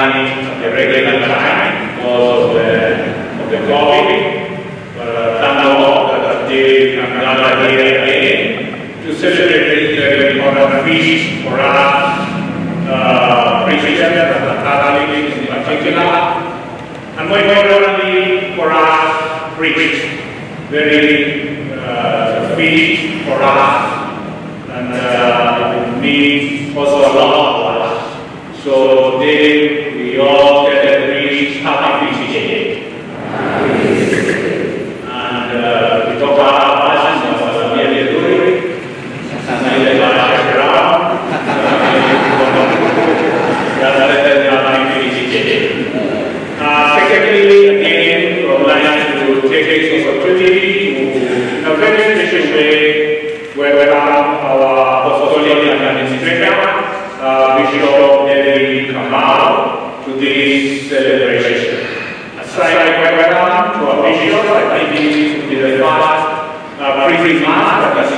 at the regular time because of the, of the COVID. But uh, that they can gather here again to celebrate the important feast for us, uh, Christians and Catholics in particular, and more importantly for us, priests. Very uh, feast for us, and uh, it means also a lot us. So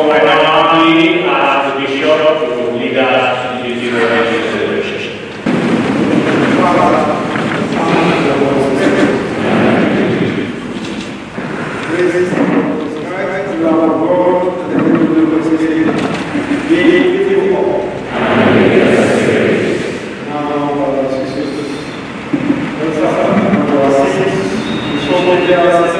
for this religious celebration. Thank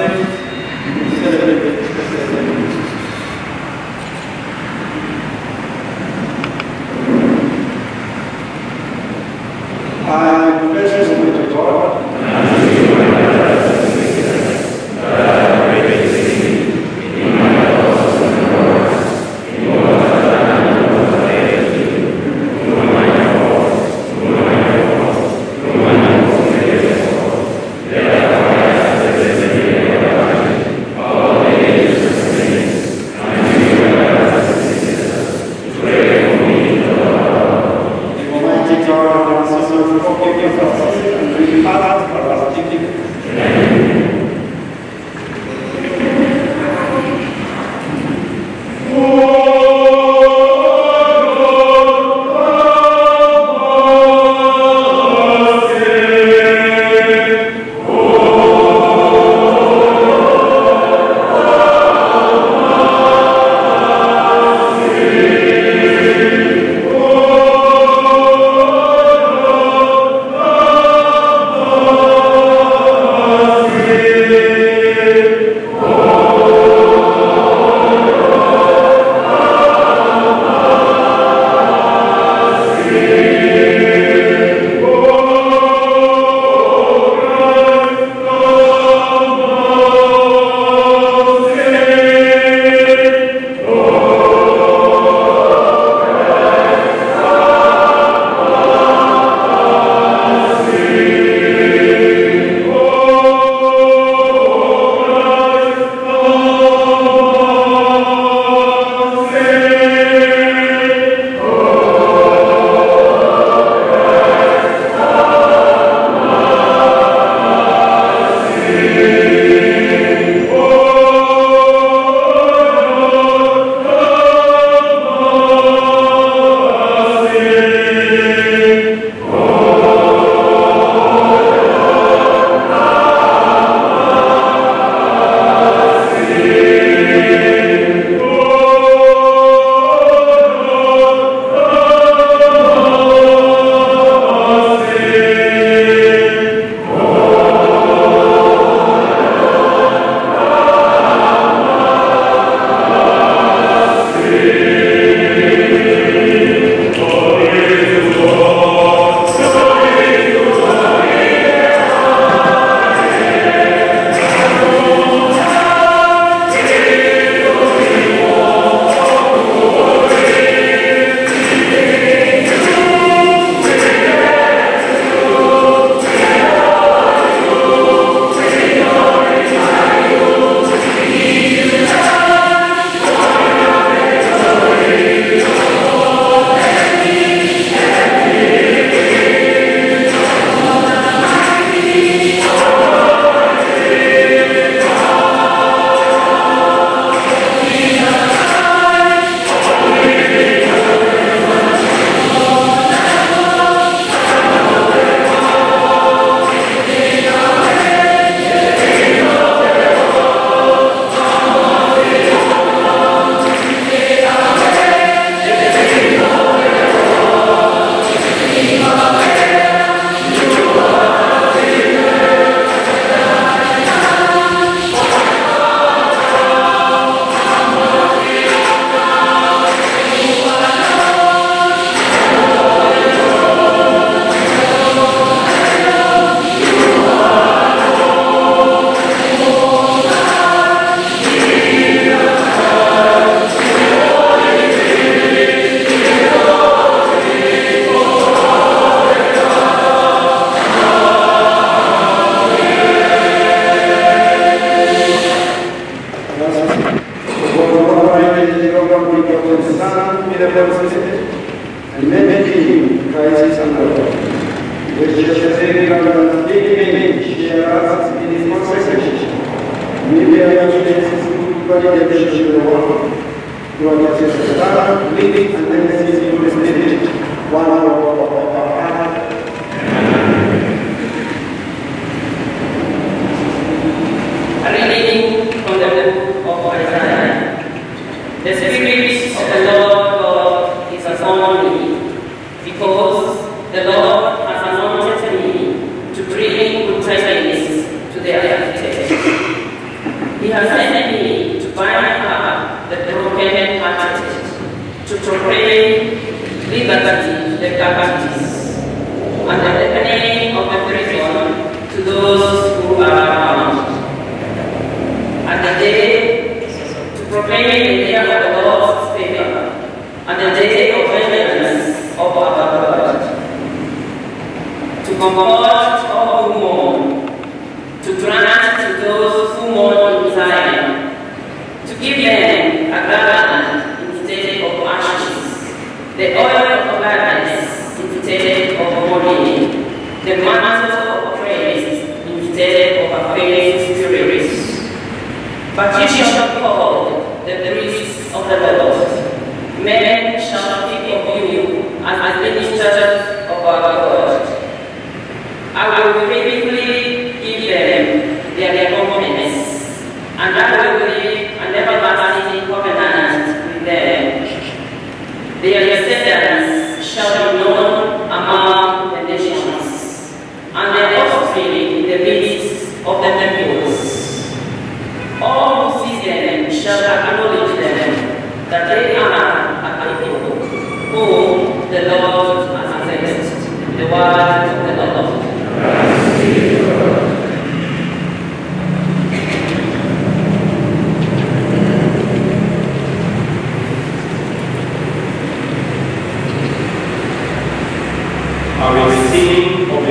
mantle of prayer instead of a. But you shall be the priests of the Lord. Men shall be of you as ministers of our God. I will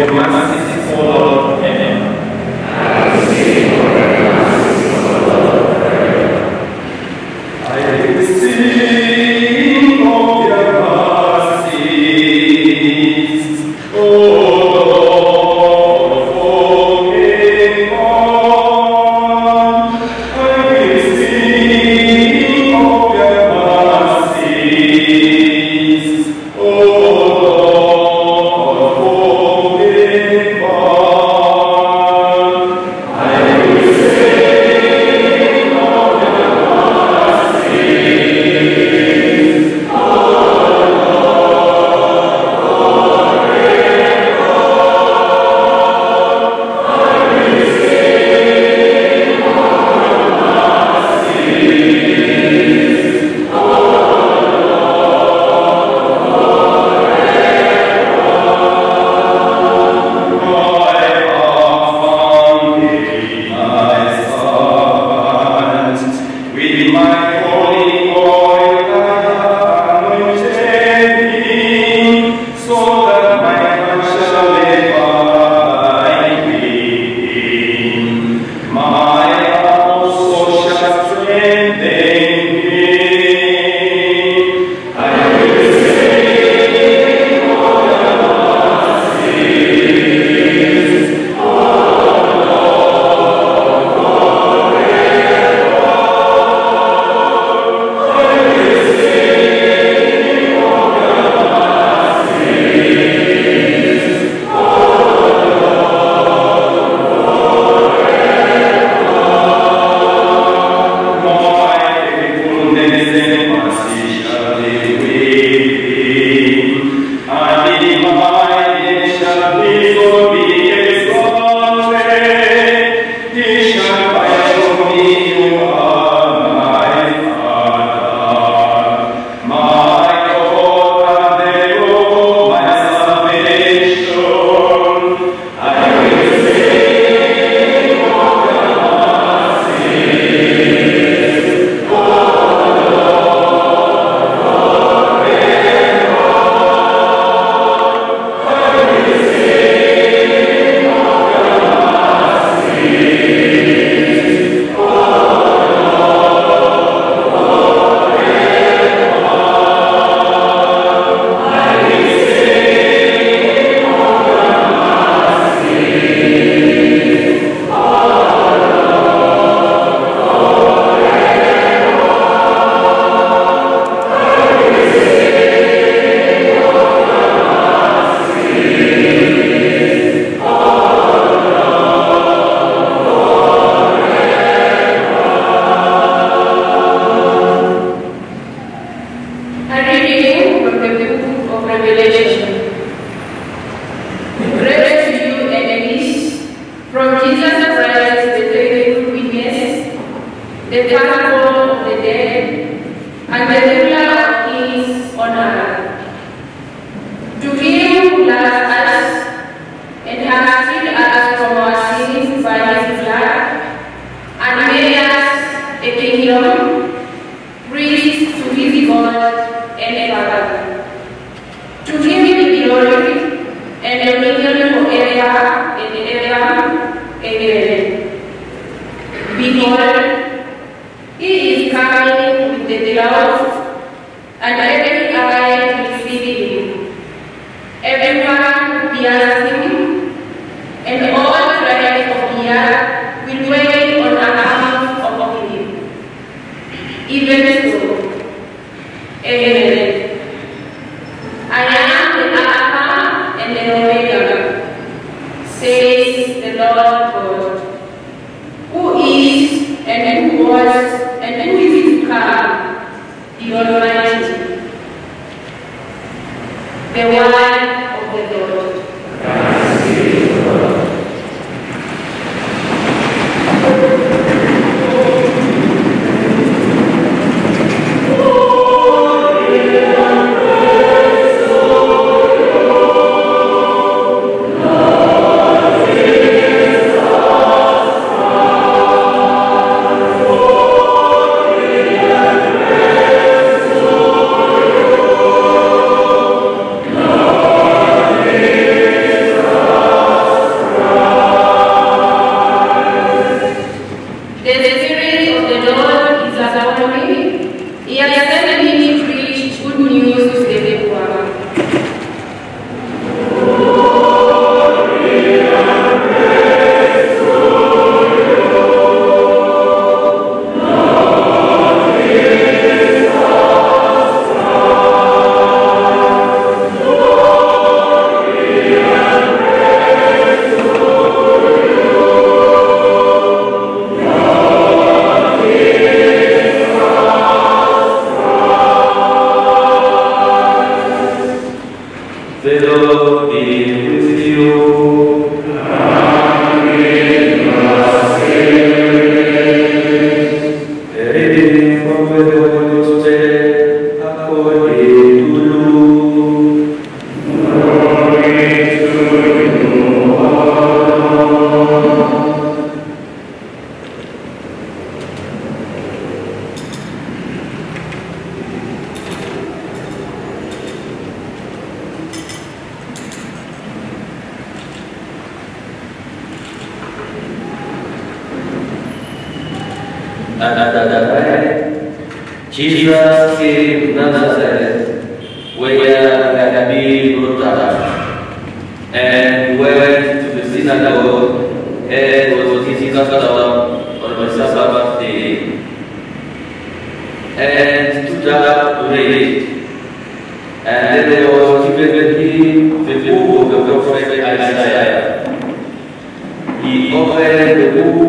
más opened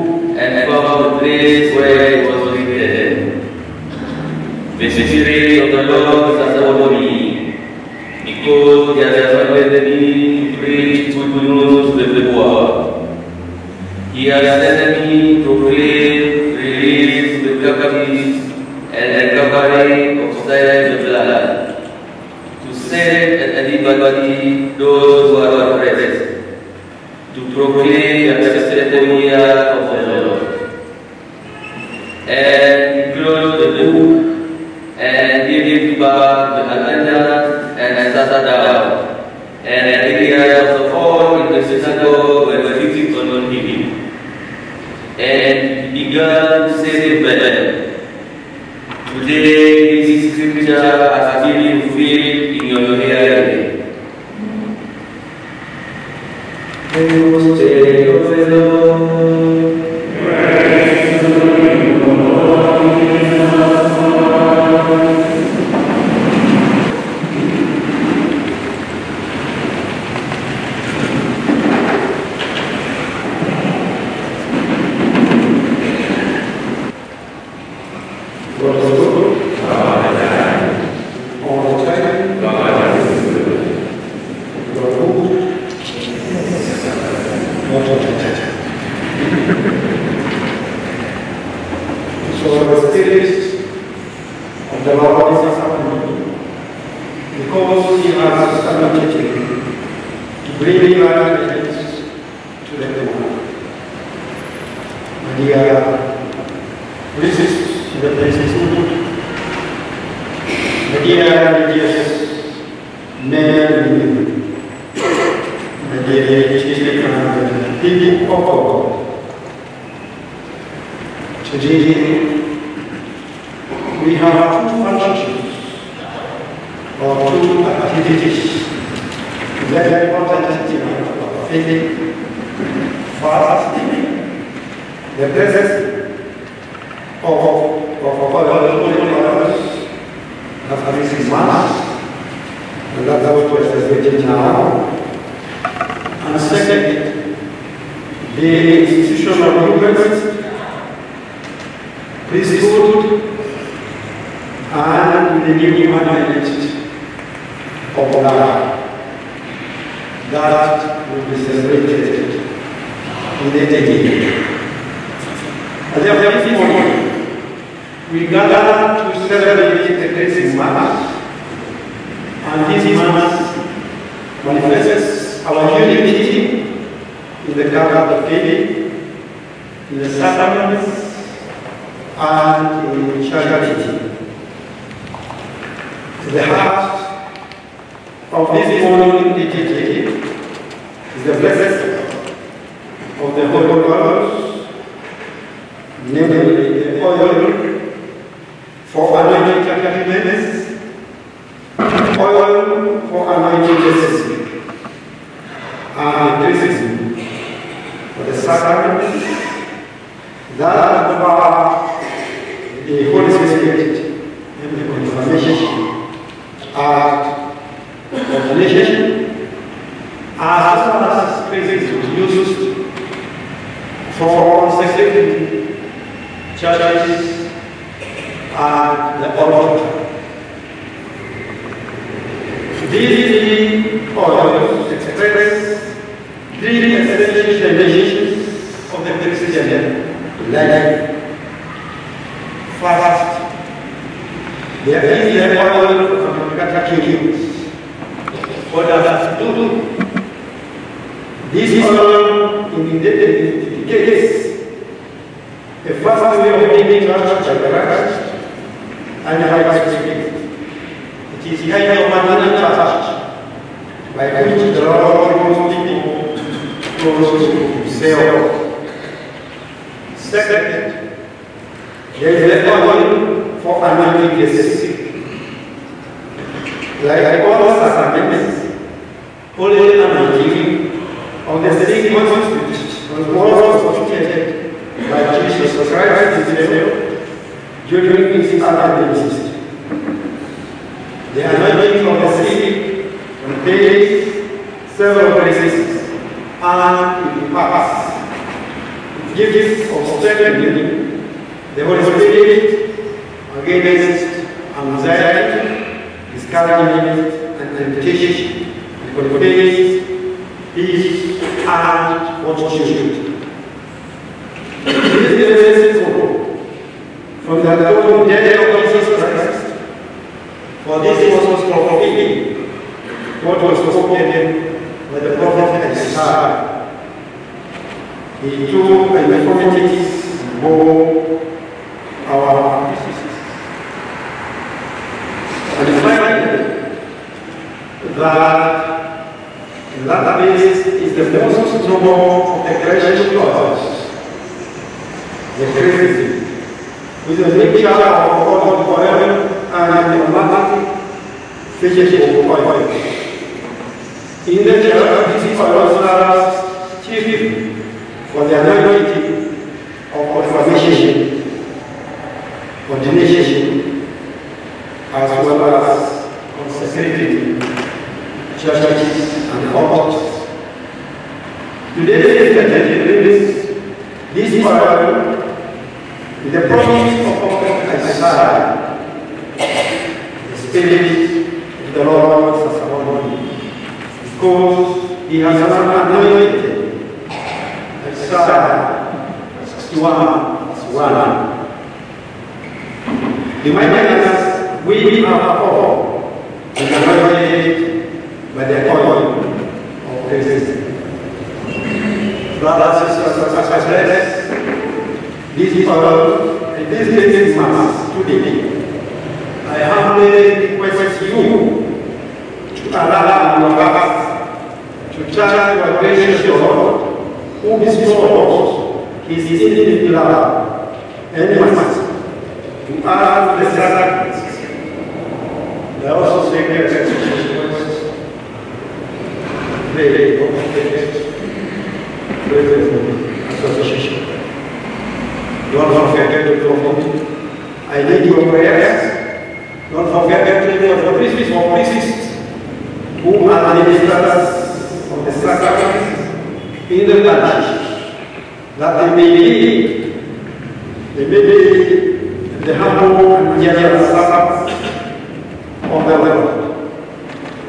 and the altar. These express three essential dimensions of the Christian life. First, there is the oil of catechumens. What does do? This oil indicates the first way of being church by Christ and by Spirit. It is kind of an church by which the Lord wants people close to himself. Second, there is the oil for anointing the sick. Like all sacraments, holy anointing of the sick was was instituted by Jesus Christ himself during his earthly The anointing of the sick contains several graces and imparts gifts of strengthening the Holy Spirit against anxiety, discouragement, and temptation, and conveys peace and fortitude. This is the message from the death of Jesus Christ. For this was fulfilled what was spoken by the prophet Isaiah. He took the infirmities and bore our diseases. And finally, that that place is the most noble of the creation gods, the chrism, with a mixture of God oil and aromatic vegetable oil. In the church, these oils are chief for the anointing of confirmation, ordination, as well as consecrating churches and altars. Today, this, this oil is with the promise of Isaiah, the Spirit of the Lord is upon me, because he has anointed Isaiah as one, as one. Reminding us, we are all and anointed by the oil of Christ. Brothers and sisters, this and this this mass today, I humbly request you. To allow your hearts to turn your gracious Lord, who bestows his infinite love and mercy to add the sacraments. I also say. Don't forget to go home. I need your prayers. Don't forget to pray for the priests or priests who are the ministers of the sacraments in the church, that they may be, they may be the humble and gentle servants of the Lord.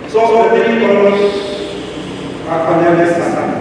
So the three colors are connected.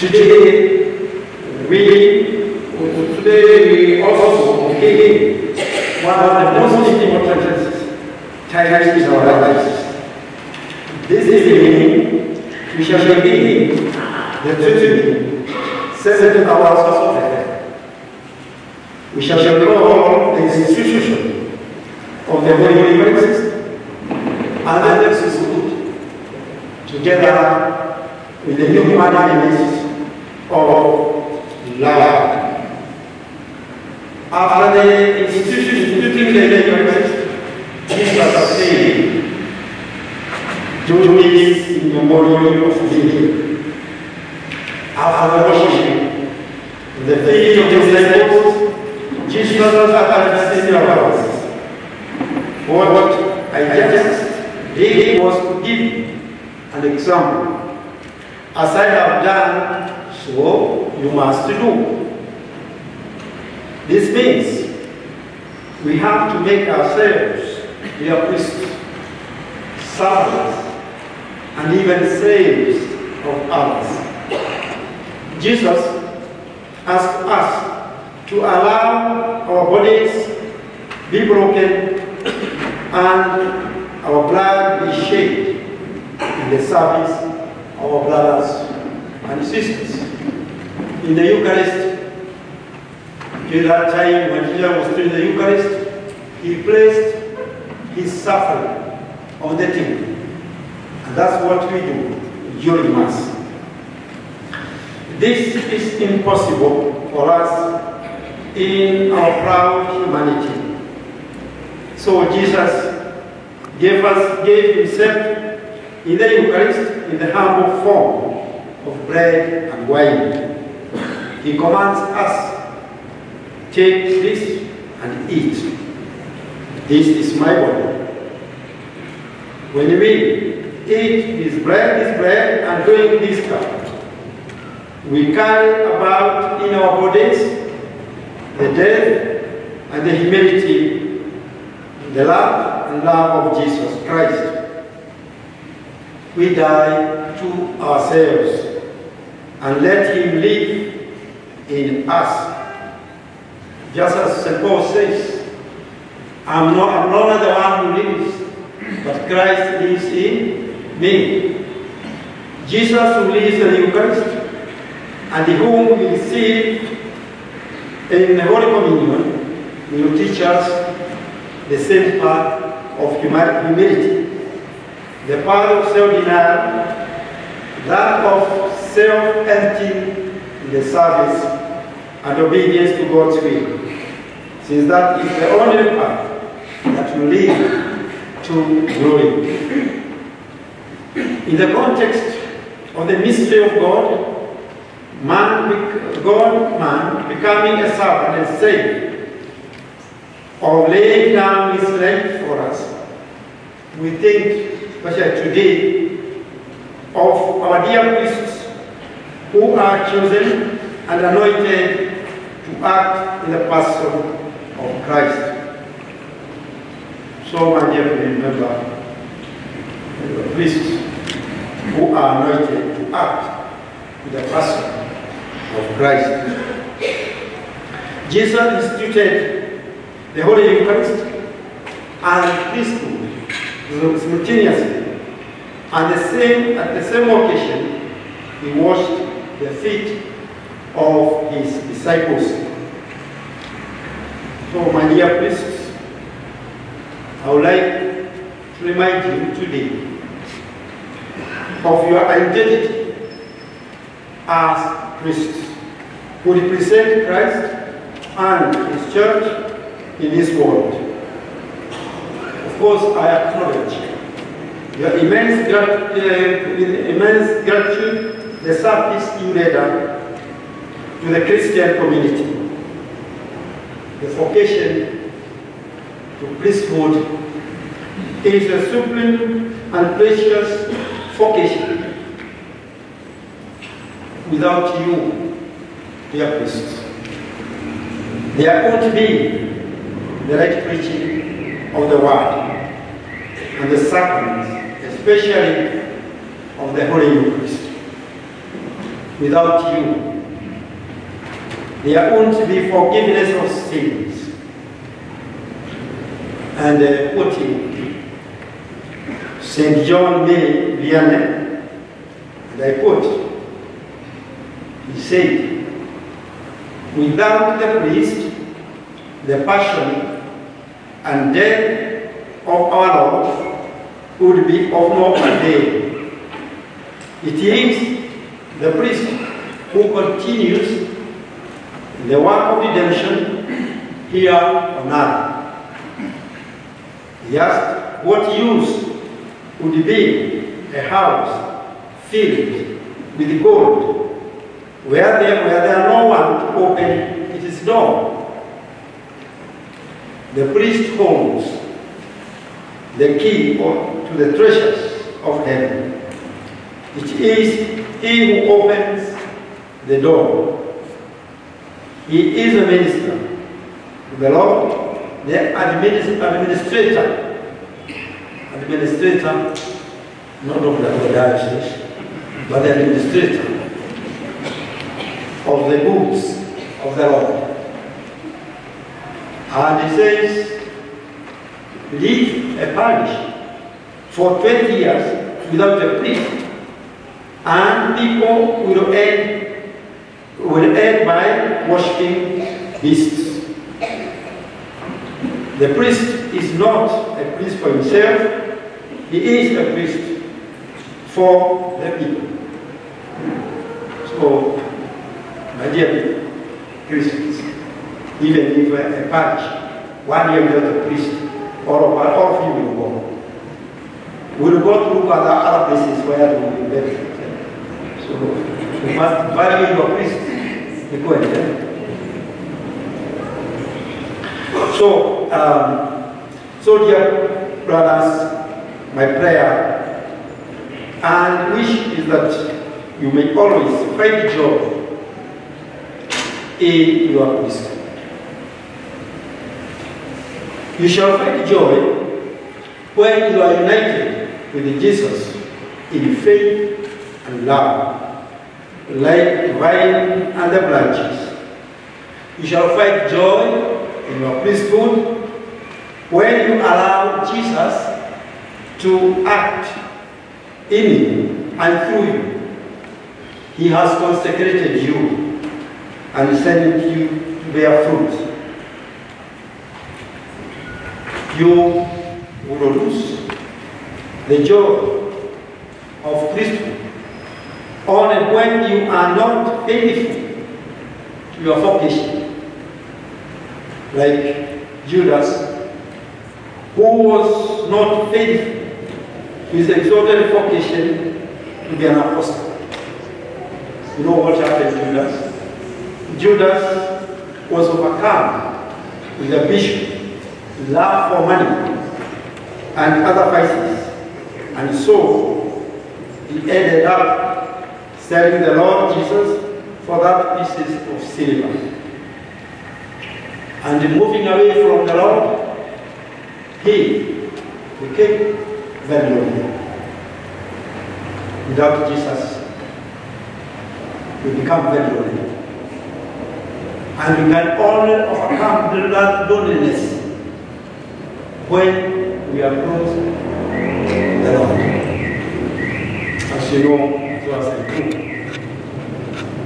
Today, we today we also begin one of the most important times in our lives. This evening, we shall begin the 20 seven hours of prayer. We shall call the institution of the Holy Eucharist and the execute together with the new humanity of love. After the institution instituting the Eucharist, Jesus said, do this in memorial of me. After worship, the feet of the disciples, Jesus uttered these words. What I just did was to give an example. As I have done, so you must do. This means we have to make ourselves their priests, servants, and even slaves of others. Jesus asked us to allow our bodies be broken and our blood be shed in the service of our brothers and sisters. In the Eucharist, during that time when Jesus was doing the Eucharist, he placed his suffering on the table. And that's what we do during Mass. This is impossible for us in our proud humanity. So Jesus gave us, gave himself in the Eucharist in the humble form of bread and wine. He commands us, take this and eat. This is my body. When we eat this bread, this bread, and drink this cup, we carry about in our bodies the death and the humility, the love and love of Jesus Christ. We die to ourselves and let Him live in us. Just as St. Paul says, I'm not, I'm not the one who lives, but Christ lives in me. Jesus who lives in the Eucharist and whom we receive in the Holy Communion will teach us the same path of humility, the path of self-denial, that of self-emptying in the service and obedience to God's will, since that is the only path that will lead to glory. In the context of the mystery of God, man, God, man, becoming a servant and slave, of laying down his life for us, we think, especially today, of our dear priests who are chosen and anointed to act in the person of Christ. So, my dear, remember the priests who are anointed to act in the person of Christ. Jesus instituted the Holy Eucharist and priesthood simultaneously. And the same, at the same occasion, he washed the feet of his disciples. So, my dear priests, I would like to remind you today of your identity as priests who represent Christ and his church in this world. Of course, I acknowledge your immense, grat- uh, immense gratitude, the service you render to the Christian community. The vocation to priesthood is a supreme and precious vocation. Without you, dear priests, there won't be the right preaching of the word and the sacraments, especially of the Holy Eucharist. Without you, there won't be forgiveness of sins and uh, putting St. John Mary Vianney, and I quote, he said, without the priest, the passion and death of our Lord would be of no avail. It is the priest who continues the work of redemption here on earth. He asked, what use would be a house filled with gold where there, where there no one to open its door? The priest holds the key to the treasures of heaven. It is he who opens the door. He is a minister. The Lord, the administ- administrator, administrator, not of the of the diocese, but the administrator of the goods of the Lord. And he says, leave a parish for 20 years without a priest, and people will end, will end by worshiping beasts. The priest is not a priest for himself, he is a priest for the people. So, my dear people, Christians, even if a, a parish, one year without a priest, all of, all of you will go. We'll go to at other places where we will be better. So, um, so dear brothers, my prayer and wish is that you may always find joy in your priesthood. You shall find joy when you are united with Jesus in faith and love, like vine and the branches. You shall find joy in your priesthood when you allow Jesus to act in you and through you. He has consecrated you and sent you to bear fruit. You will lose the joy of priesthood only when you are not faithful to your vocation. Like Judas, who was not faithful to his exalted vocation to be an apostle. You know what happened to Judas? Judas was overcome with ambition, love for money, and other vices. And so he ended up selling the Lord Jesus for that pieces of silver. And moving away from the Lord, he became very lonely. Without Jesus, we become very lonely. And we can only overcome that loneliness when we approach the Lord. As you know, was a true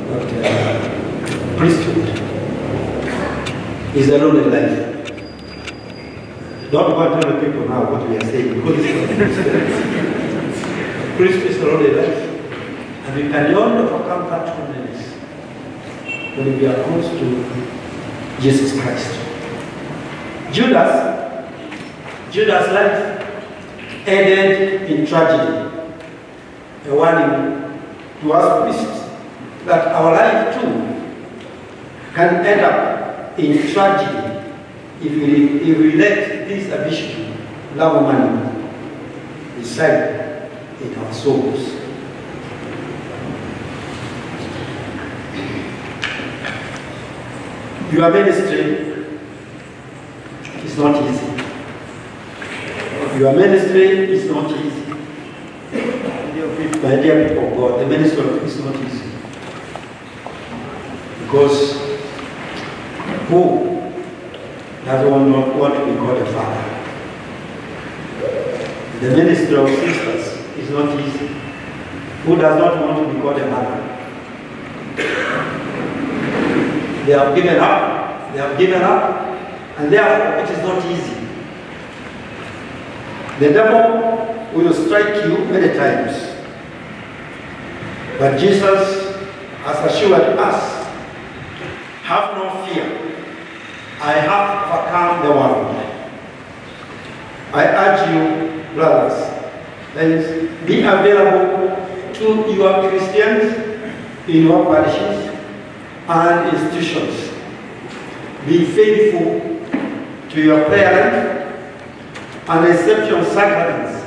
that uh, priesthood is a lonely life. Don't go and tell the people now what we are saying priesthood is a lonely life. And we can only overcome that loneliness when we are close to Jesus Christ. Judas, Judas' life ended in tragedy. A warning to us priests that our life too can end up in tragedy if we, if we let this ambition, love money, reside in our souls. Your ministry is not easy. Your ministry is not easy. My dear people of God, the ministry is not easy. Because who does one not want to be called a father? The ministry of sisters is not easy. Who does not want to be called a mother? They have given up. They have given up. And therefore, it is not easy. The devil will strike you many times. But Jesus has assured us, have no fear. I have overcome the world. I urge you, brothers, please be available to your Christians in your parishes and institutions. Be faithful to your prayer and accept your sacraments.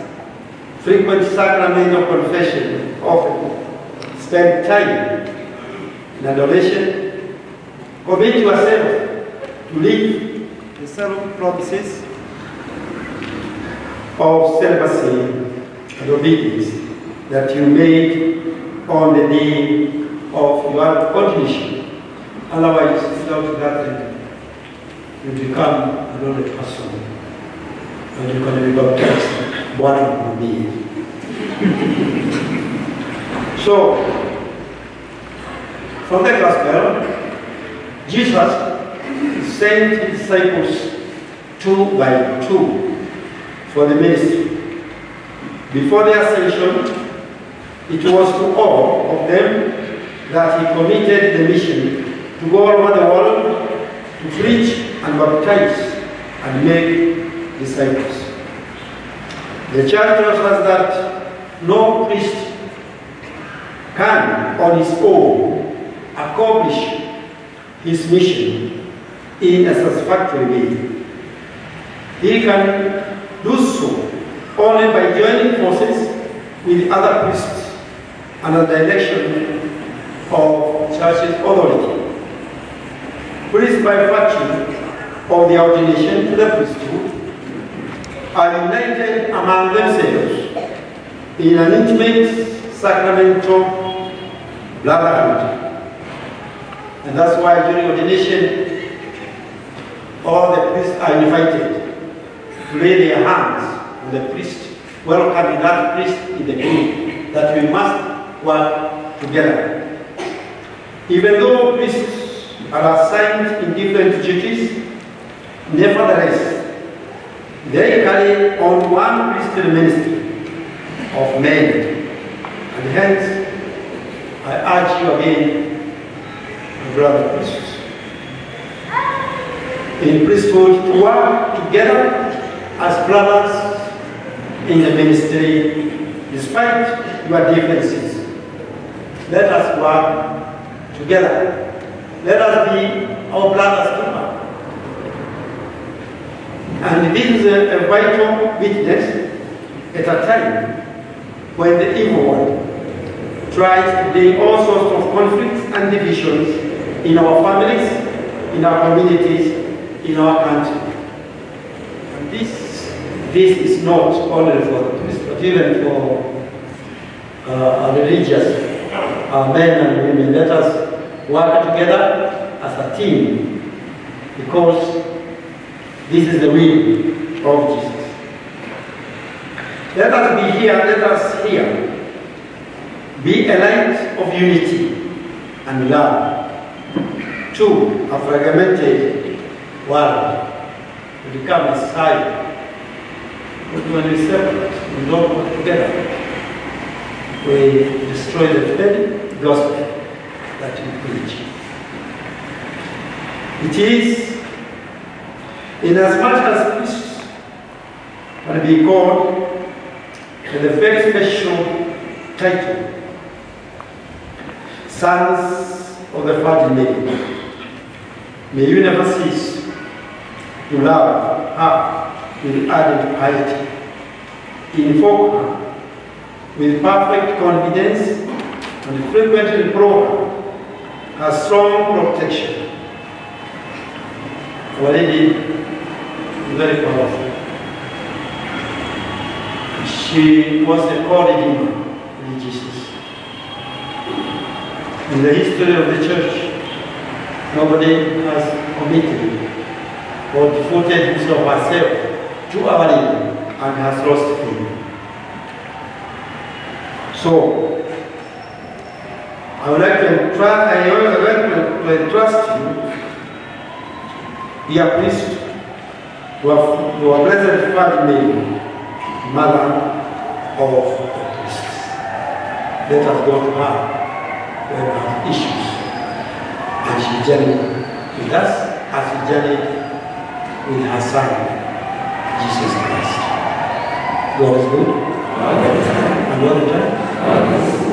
Frequent sacramental confession often. Spend time in adoration. Commit yourself to live the seven promises of celibacy and obedience that you made on the day of your ordination. Otherwise, without that, you become a lonely person. And you're going to be baptized. What will be? So, from the gospel, Jesus sent his disciples two by two for the ministry. Before their ascension, it was to all of them that he committed the mission to go all over the world to preach and baptize and make disciples. The church tells us that no priest can on his own accomplish his mission in a satisfactory way. He can do so only by joining forces with other priests under the direction of church's authority. Priests by virtue of the ordination to the priesthood are united among themselves in an intimate sacramental brotherhood. And that's why during ordination, all the priests are invited to lay their hands on the priest, welcoming that priest in the group, that we must work together. Even though priests are assigned in different duties, nevertheless, they carry on one priestly ministry of men And hence, I urge you again, brother priests, in priesthood to work together as brothers in the ministry despite your differences. Let us work together. Let us be our brother's keeper. And this is a, a vital witness at a time when the evil one tries to bring all sorts of conflicts and divisions in our families, in our communities, in our country. And this, this is not only for the priests, but even for uh, our religious uh, men and women. Let us work together as a team because this is the will of Jesus. Let us be here, let us here be a light of unity and love to a fragmented world to become a side. But when we separate, we don't work together. We destroy the very gospel that we preach. It is inasmuch as priests can be called with a very special title, Sons of the Mary. May you never cease to love her with ardent piety, invoke her with perfect confidence, and frequently implore her strong protection. Our Lady is very powerful. She was a co-redeemer with Jesus. In the history of the church, nobody has committed or devoted himself or herself to our Lady and has lost faith. So, I would like to try, I would like to, entrust you, dear priest, to our, to Blessed Mary, Mother of the priests. Let us go to her when we have issues. And she journeyed with us as she journeyed with her son, Jesus Christ. God is good. And all the time.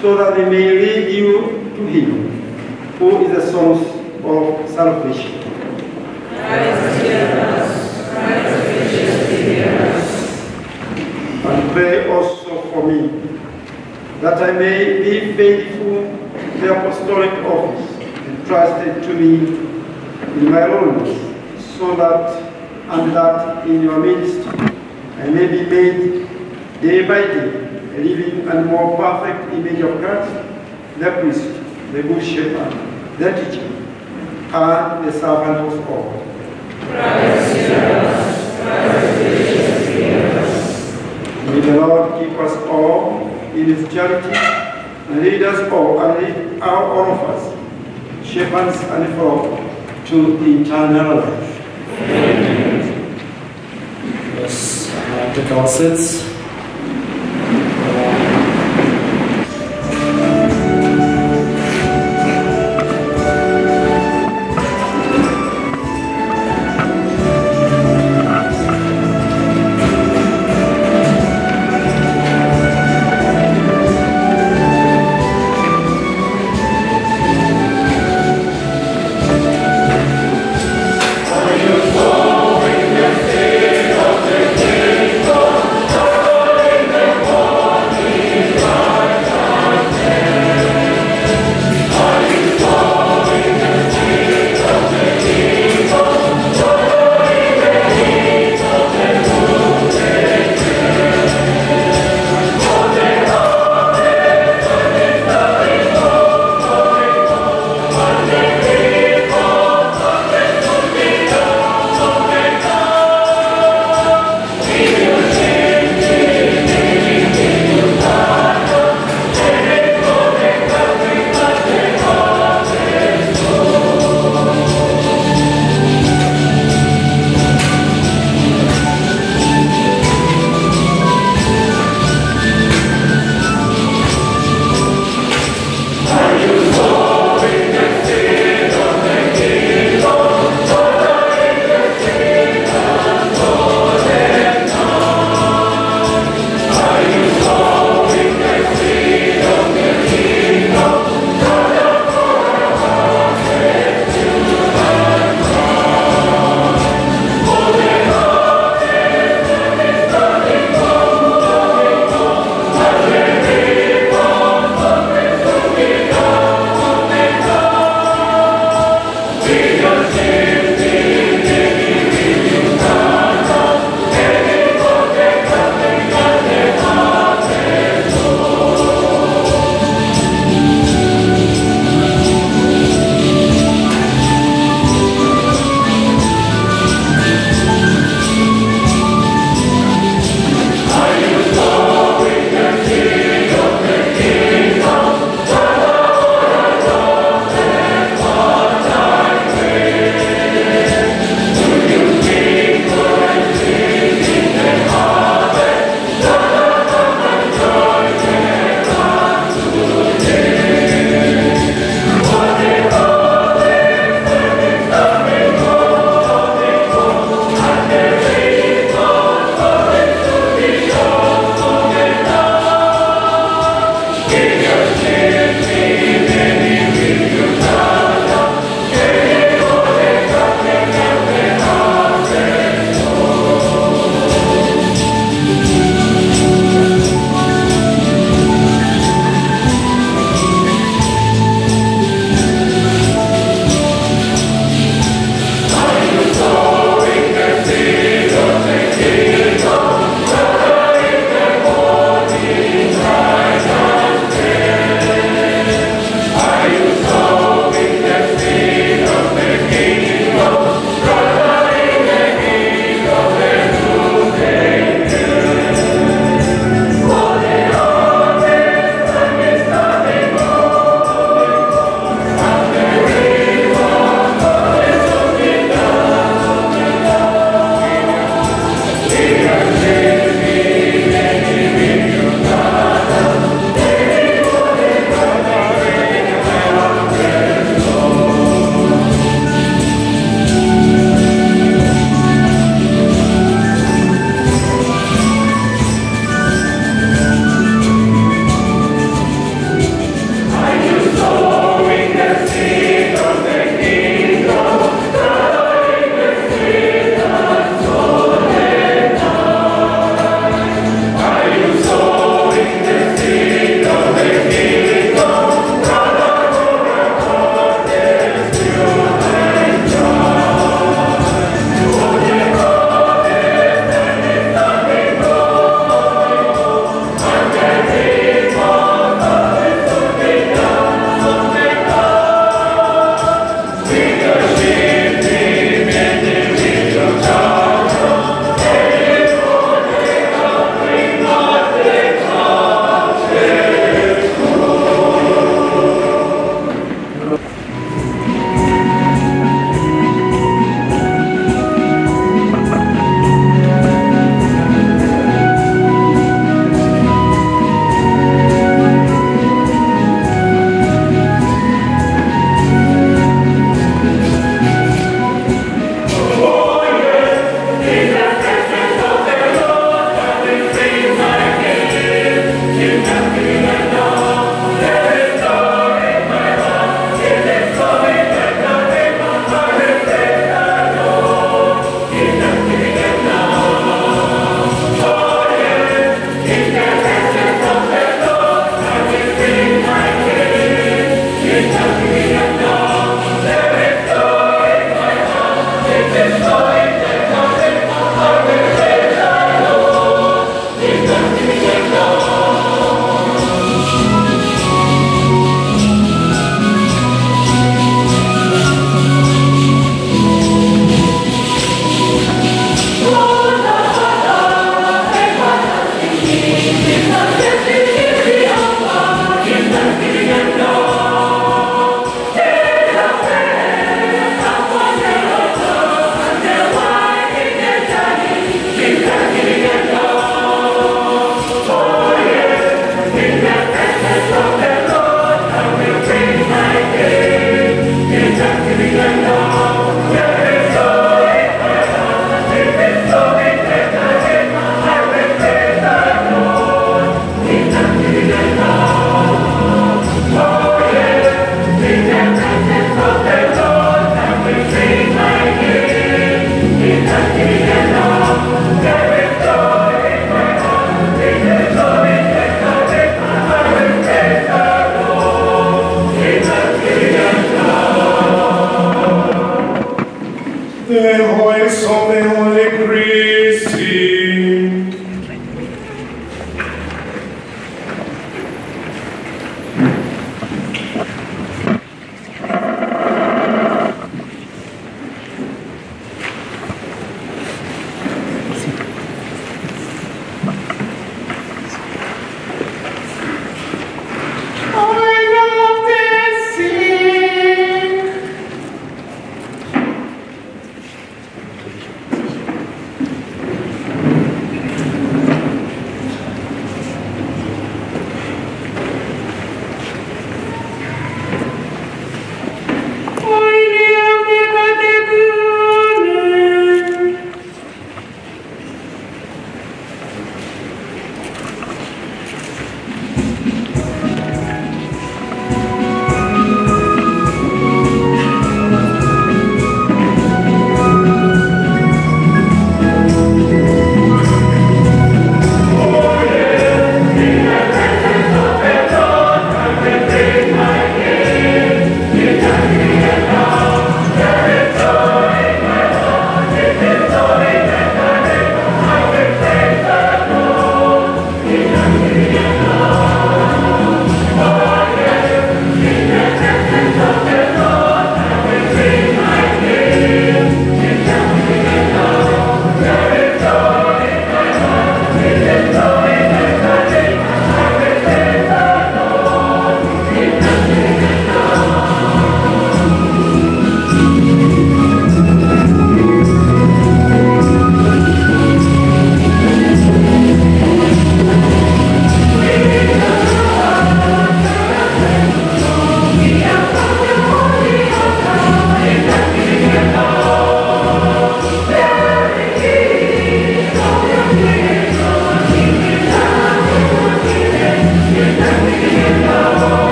So that they may lead you to him, who is the source of salvation. And pray also for me, that I may be faithful to the apostolic office entrusted to me in my loneliness, so that, and that in your midst, I may be made day by day living and more perfect image of Christ, the priest, the good shepherd, the teacher, and the servant of all. May the Lord keep us all in his charity and lead us all and lead our, all of us, shepherds and flock, to eternal life. Let's uh, take our seats.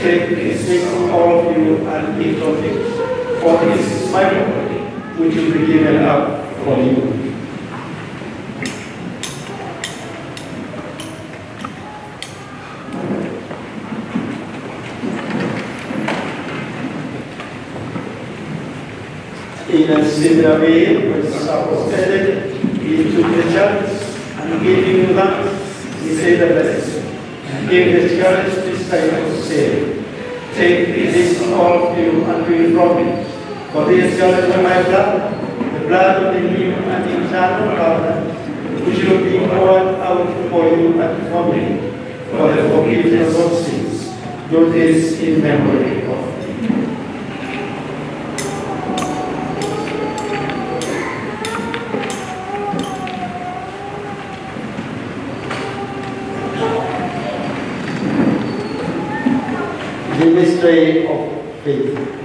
take this thing, all of you, and eat of it. For this is my body, which will be given up for you. In a similar way, when Sabo said it, he took the and giving thanks, he said the blessing. Give the church this kind of sin. Take this all of you and we from it. For this church of my blood, the blood of the new and eternal covenant, which will be poured out for you and for me, for the forgiveness of sins. Do this in memory. Mystery of faith.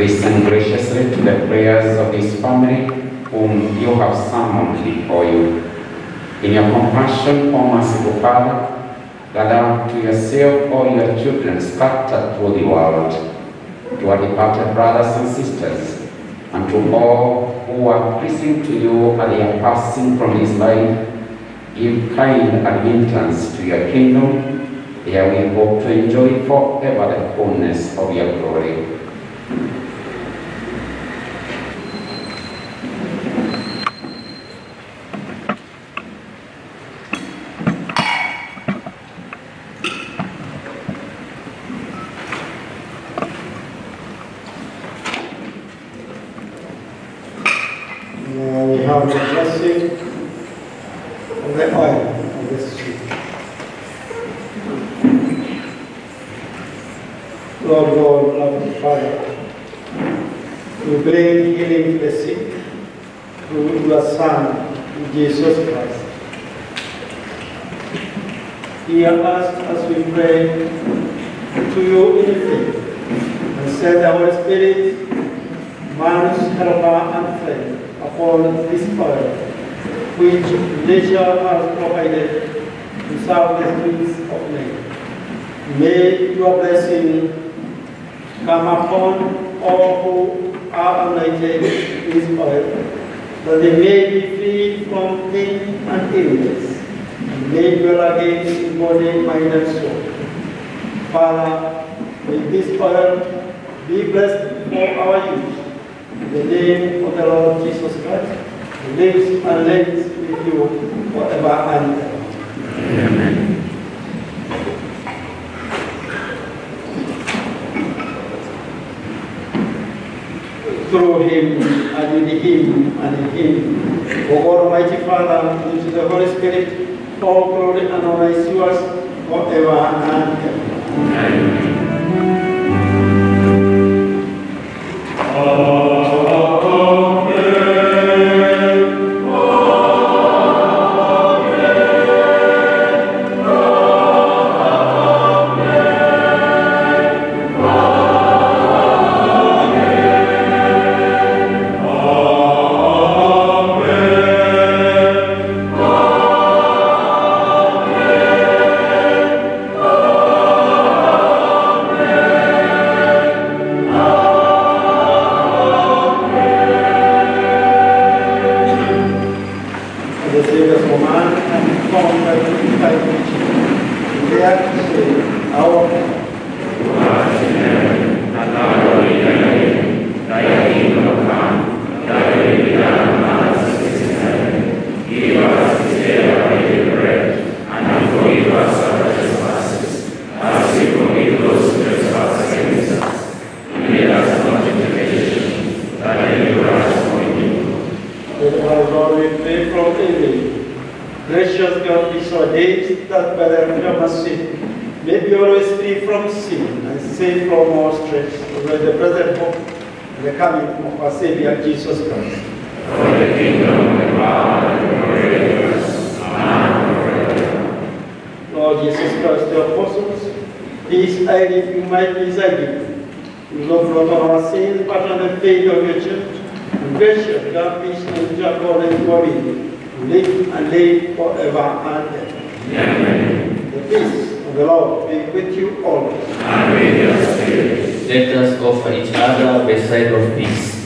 Listen graciously to the prayers of this family whom you have summoned before you. In your compassion, O merciful Father, gather to yourself all your children scattered through the world, to our departed brothers and sisters, and to all who are pleasing to you and they are passing from this life, give kind admittance to your kingdom, there we hope to enjoy forever the fullness of your glory. According to who live and live forever and ever. Amen. The peace of the Lord be with you always. Let us offer each other the sign of peace.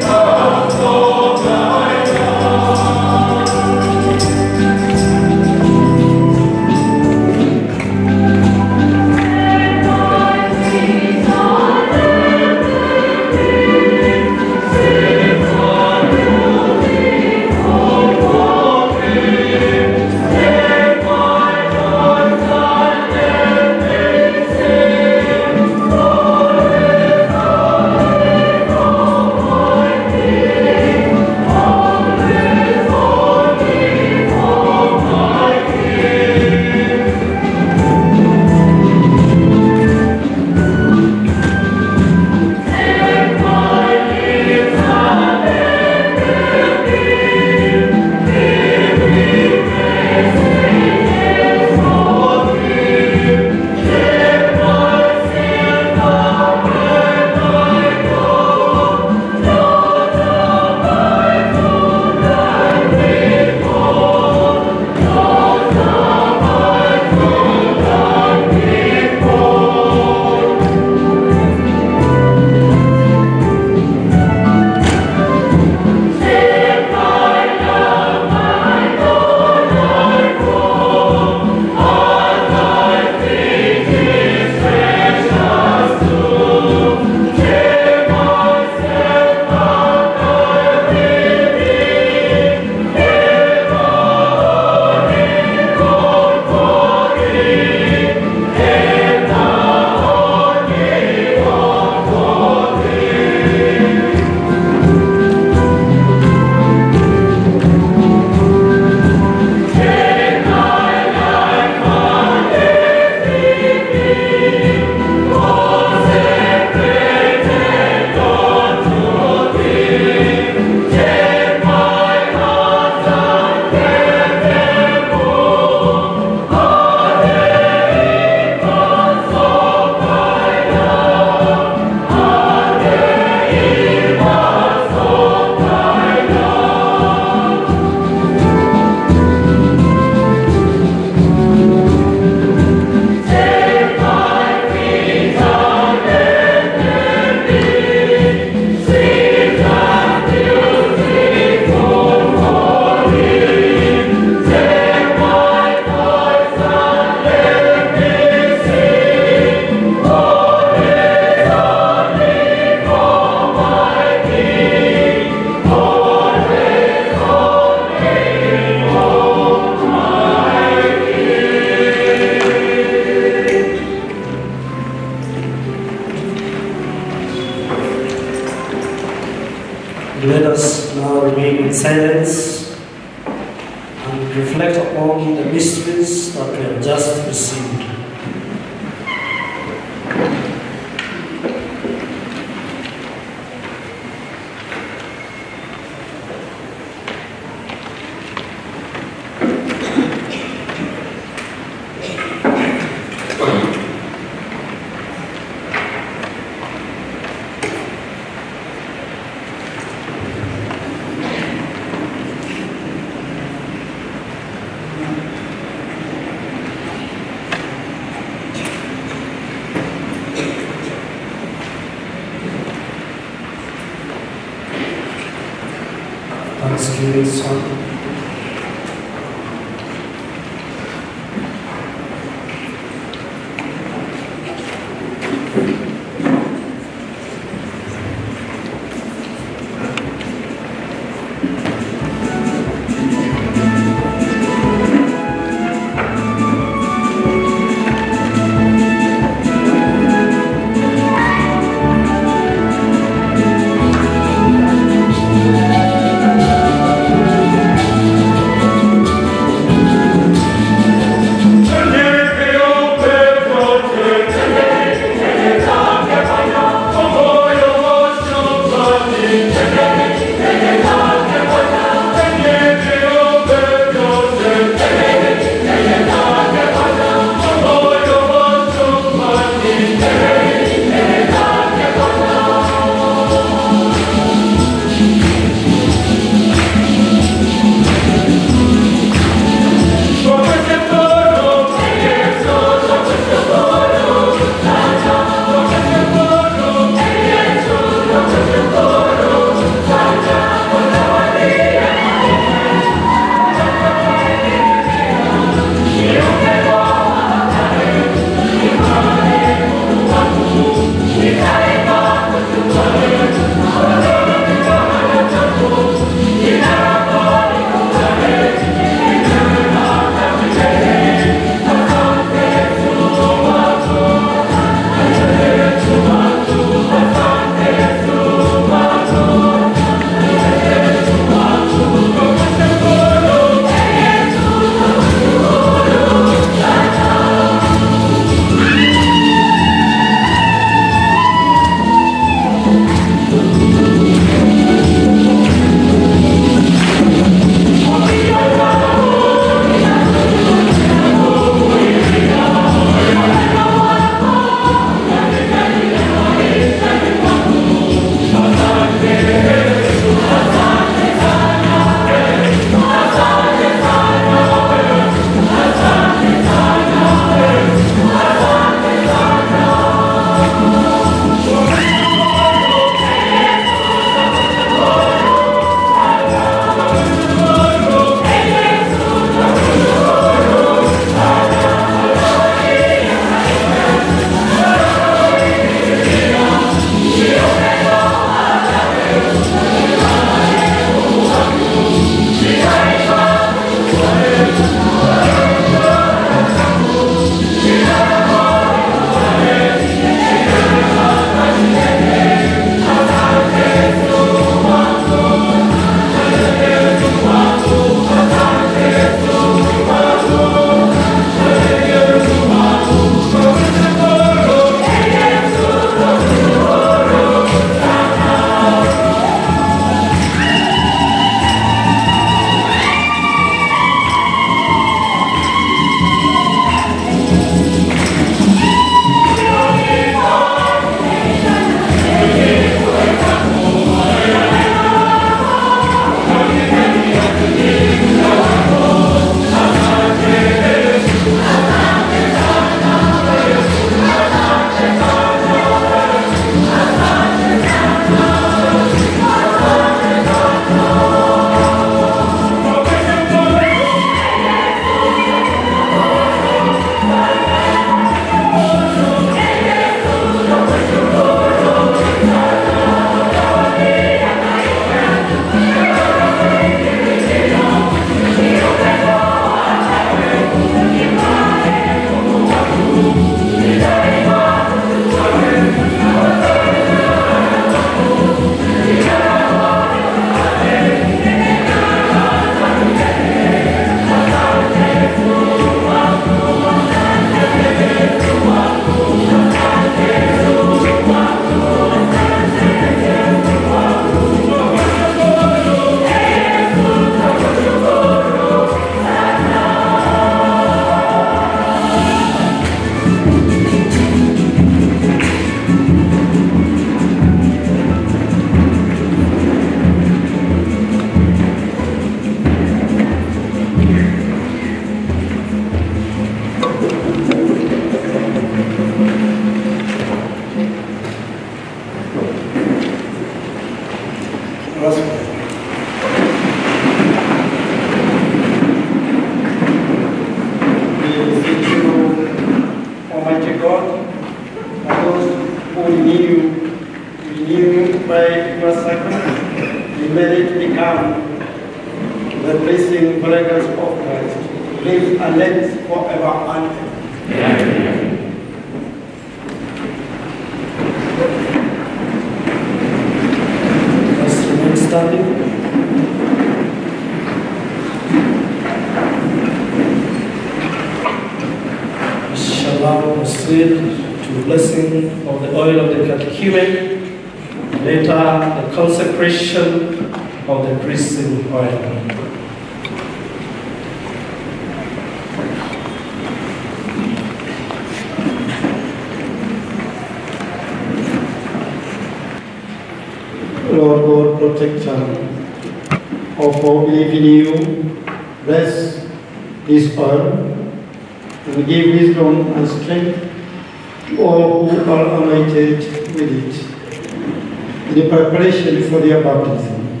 All who are anointed with it in the preparation for their baptism.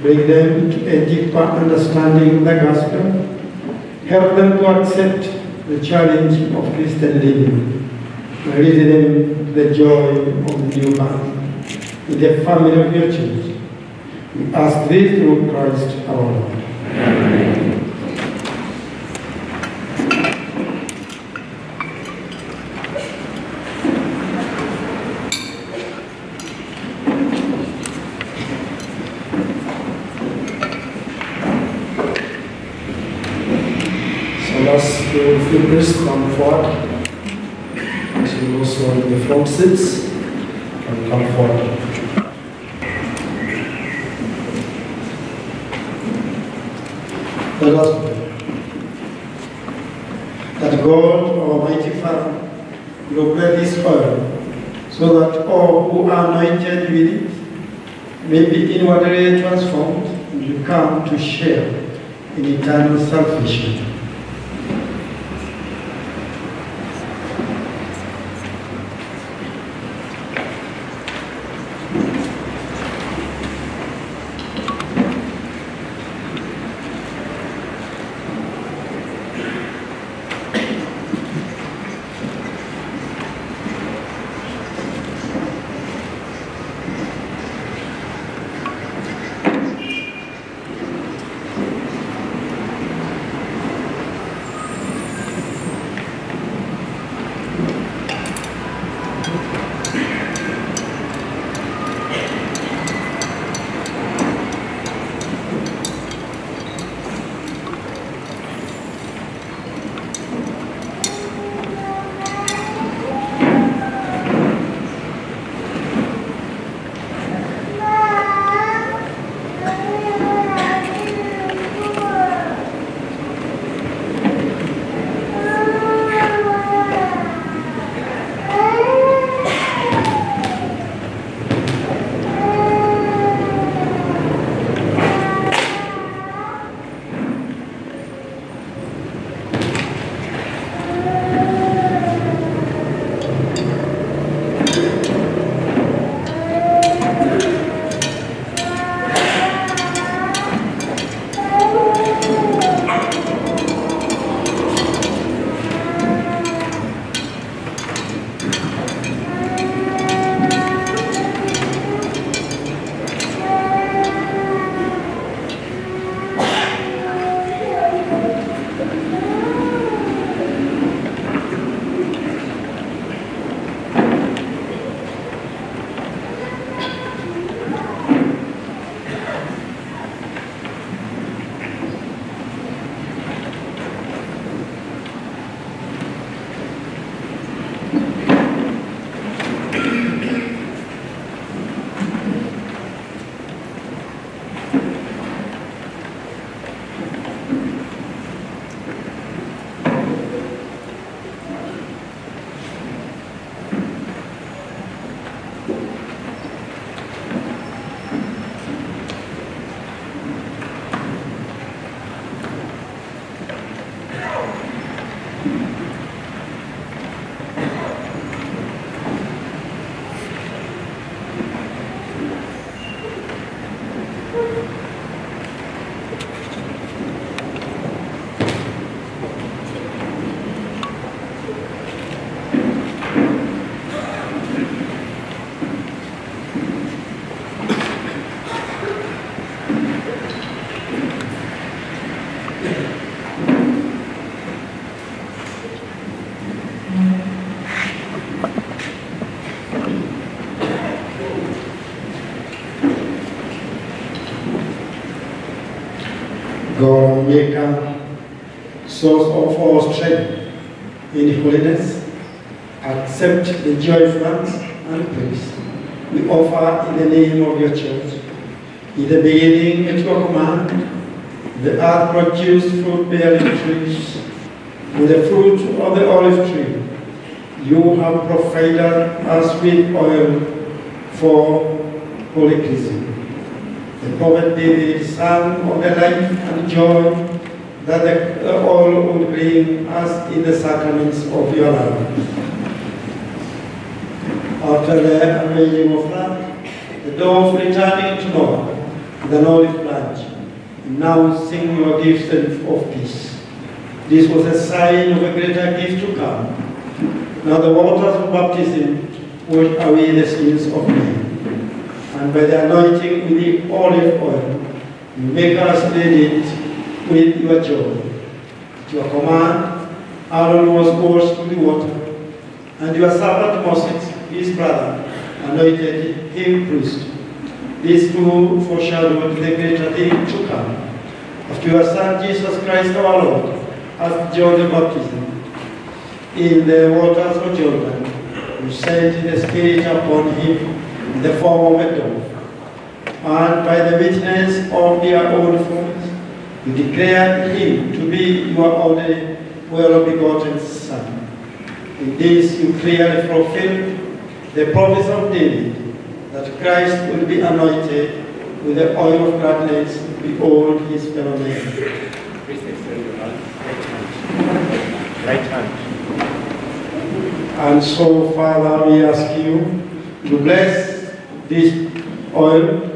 Bring them to a deeper understanding of the gospel. Help them to accept the challenge of Christian living lead them to the joy of the new birth in the family of your church. We ask this through Christ our Lord. So do a few priests come forward. And also the front seats and come. Let us pray. That God, Almighty Father, will bless this oil, so that all who are anointed with it may be inwardly transformed and become to share in eternal salvation. Maker, source of our strength in holiness, accept the joyful and praise we offer in the name of your church. In the beginning, at your command, the earth produced fruit-bearing trees, with the fruit of the olive tree. You have provided us with oil for holy chrism. The prophet David sang of the life and joy that the oil would bring us in the sacraments of your love. After the unveiling of flood, the dove returning to Noah, the olive branch, now sing your gifts of peace. This was a sign of a greater gift to come. Now the waters of baptism wash away the sins of men. And by the anointing with the olive oil, you make us radiant with your joy. At your command, Aaron was washed with water, and your servant Moses his brother, anointed him priest. These two foreshadowed the greater thing to come. After your Son Jesus Christ our Lord, as John the Baptist, in the waters of Jordan, you sent the Spirit upon him in the form of a dove. And by the witness of their own voice, you declared him to be your only well-begotten Son. In this you clearly fulfilled the promise of David that Christ would be anointed with the oil of gladness all his fellow men. Right hand. And so, Father, we ask you to bless this oil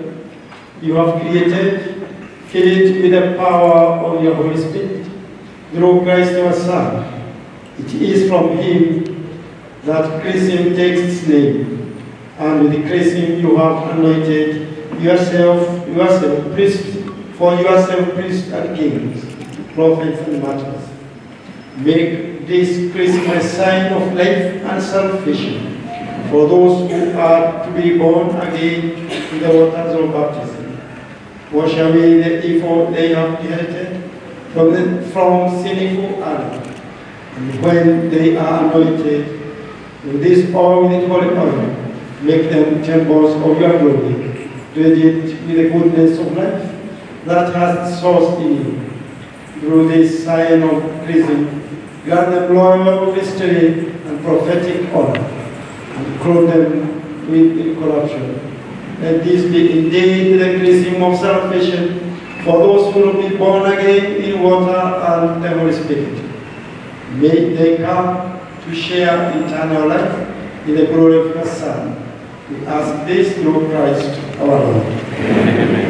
you have created, fill it with the power of your Holy Spirit through Christ your Son. It is from him that chrism takes its name, and with chrism you have anointed yourself, yourself priest, for yourself priests and kings, prophets and martyrs. Make this chrism a sign of life and salvation for those who are to be born again in the waters of baptism. Wash away the evil they have inherited from, the, from sinful Adam. And when they are anointed, with this oil, with holy oil, make them temples of your glory, radiant with the goodness of life that has source in you. Through this sign of chrism, grant them loyal mystery and prophetic honor, and clothe them with incorruption. Let this be indeed the chrism of salvation for those who will be born again in water and the Holy Spirit. May they come to share eternal life in the glory of your Son. We ask this through Christ our Lord. Amen.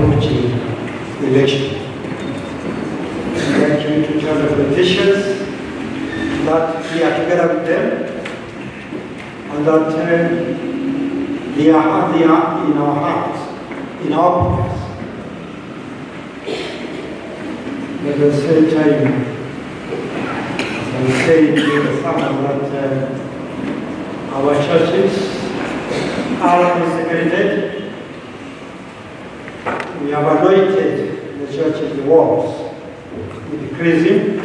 Are approaching election. We you to tell the politicians that we are together with them and that uh, they are, they are in our hearts, in our prayers. But at the same time, I said in the sermon, that uh, our churches are consecrated. We have anointed the churches, the walls, with the chrism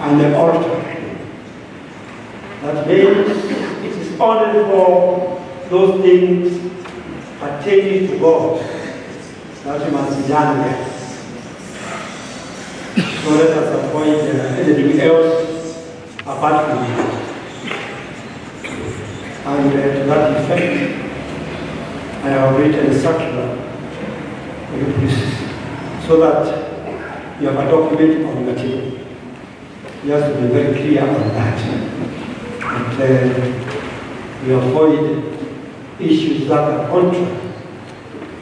and the altar. That means it is only for those things pertaining to God that must be done there. So let us avoid uh, anything else apart from it. And uh, to that effect, I have written a circular you so that you have a document on table. You have to be very clear on that. That uh, we avoid issues that are contrary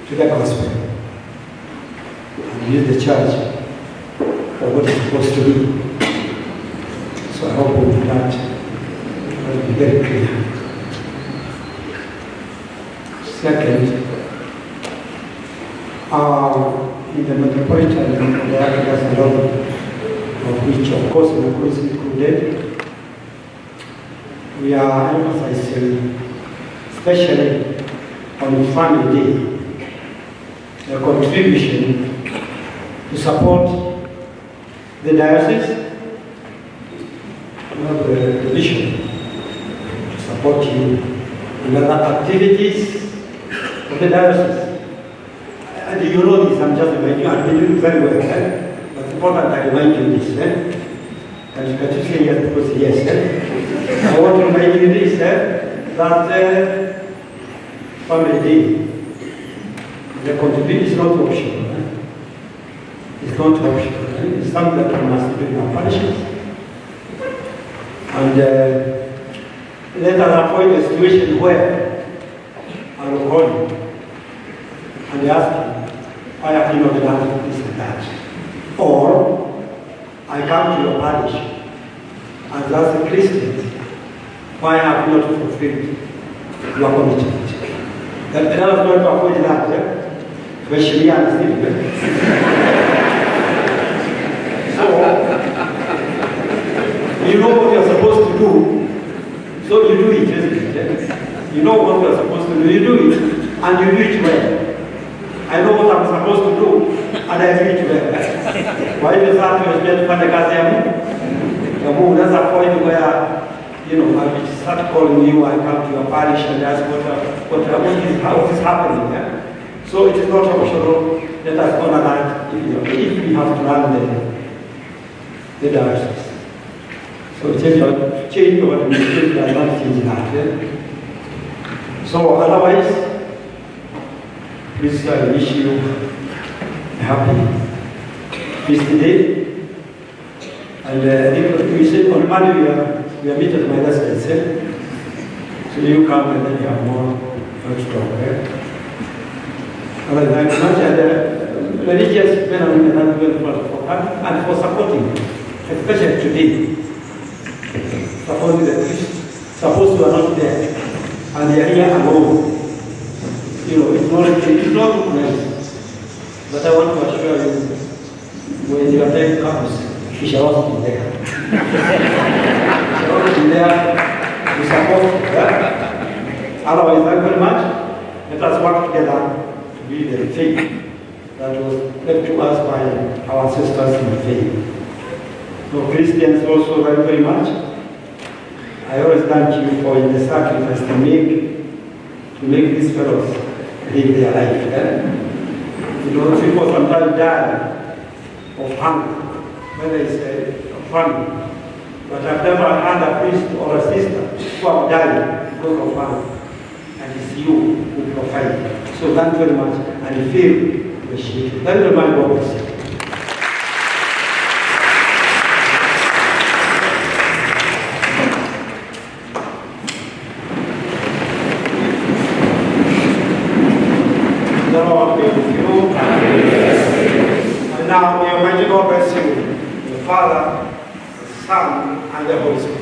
to the gospel and use the church for what it's supposed to do. So I hope with that will be very clear. Second, uh, in the metropolitan area, there's a of which, of course, Nakuru is included. We are emphasizing, especially on Family the contribution to support the diocese, know, the, the to support you in other activities of the diocese. And you know this, I'm just reminding you, I've doing very well, eh? but it's important I remind you this. Eh? And you can say yes because yes. Eh? I want to remind you this, eh? that uh, family the contribution is not optional. Eh? It's not optional. Eh? It's something that we must do in our parishes. And uh, let us avoid a situation where I will call you and ask you, why have you not done this and that? Or I come to your parish and ask the Christians, why have you not fulfilled your commitment? That let us not avoid that. Eh? Tuheshimiane, sivyo? So, you know what you're supposed to do, so you do it, isn't it? You know what you're supposed to do, you do it. and you do it well. I know what I'm supposed to do, and I do it well. Kwa hivyo sasa tumesikia tufanye kazi ya Mungu. Ya Mungu unaweza point where, you know, I start calling you, I come to your parish and ask what, uh, what, uh, what is, how is this happening. Yeah? So it is not optional. Let us honor that if, you- if we have to run the, the diocese. So change your, change your does not change that. Yeah? So otherwise, please I wish you happy feast day. And uh, I think we said on Monday we are, we are meeting my residence. Eh? So you come and then you have more to talk. And I thank you much and uh, religious men and women are doing for, for and, and for supporting, especially today. Supporting the priests. Suppose you are not there and they are here alone. You know, it's not, it's not nice. But I want to assure you, when your time comes, we shall also be there. we shall also be there to support. Yeah? Otherwise, thank you very much. Let us work together to be the faith that was left to us by our sisters in faith. So Christians also very, very much. I always thank you for the sacrifice to make to make these fellows live their life. Yeah? You know, people sometimes die of hunger, whether it's a family. But I've never had a priest or a sister who have died because of hunger. And it's you who provide. So thank you very much, and feel appreciated. Thank you very much, God bless you. The Lord be with you. And now may Almighty God bless you, the Father, the Son, and the Holy Spirit.